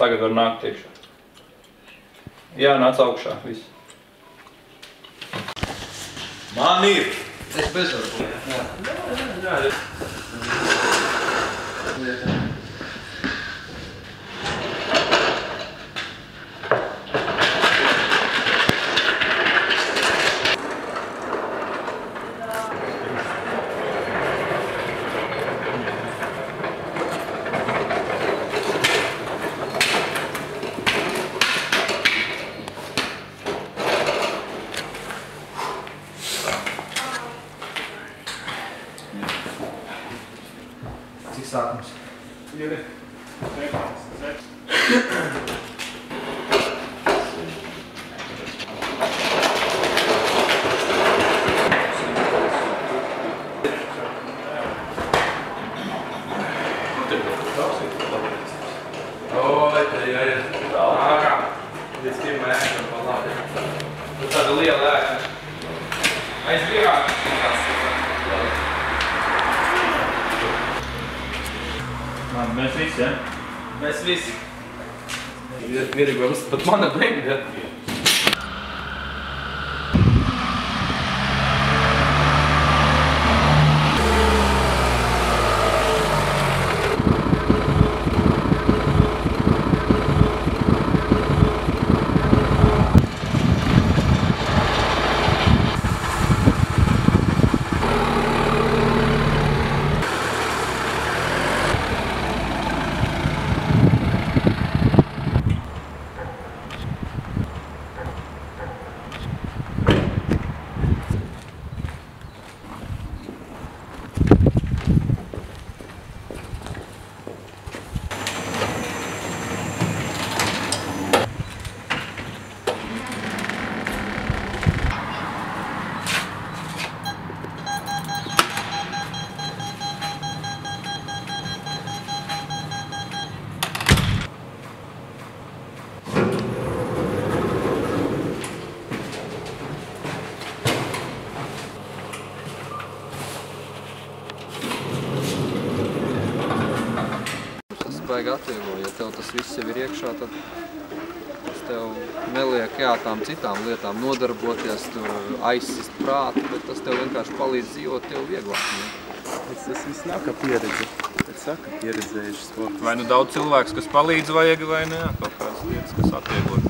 tagad var nākt iekšā. Jā, nāc augšā, viss. Man ir! Es bezvaru. Jā. Cik sākums? Oi, te jāiet. Ārā. Līdz Mes visi. Mes visi. Mirė, bet mano baigė. Baigi atvieglo, ja tev tas viss jau ir iekšā, tad tas tev neliek jā, tām citām lietām nodarboties, tur aizsist prātu, bet tas tev vienkārši palīdz dzīvot tev vieglāk. Ne? Tas, tas viss nav kā pieredze. Bet saka, pieredzējuši sports. Vai nu daudz cilvēks, kas palīdz vajag, vai ne? Kaut kādas lietas, kas atvieglo